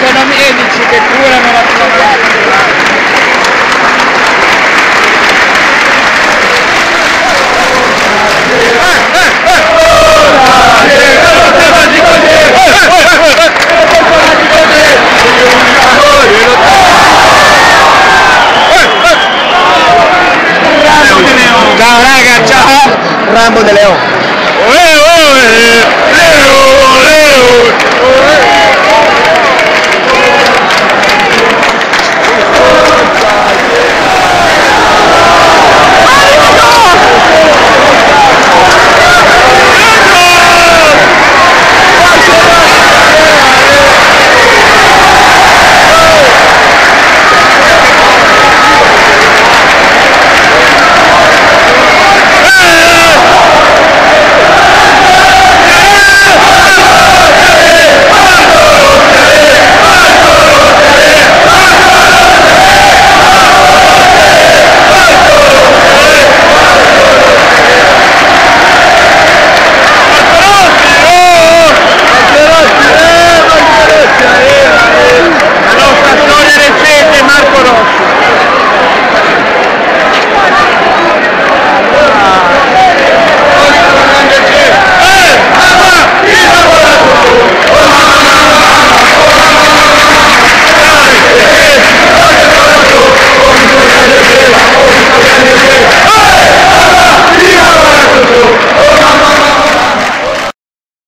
sono medici che curano la tua. Ciao raga, ciao! Rambo de León.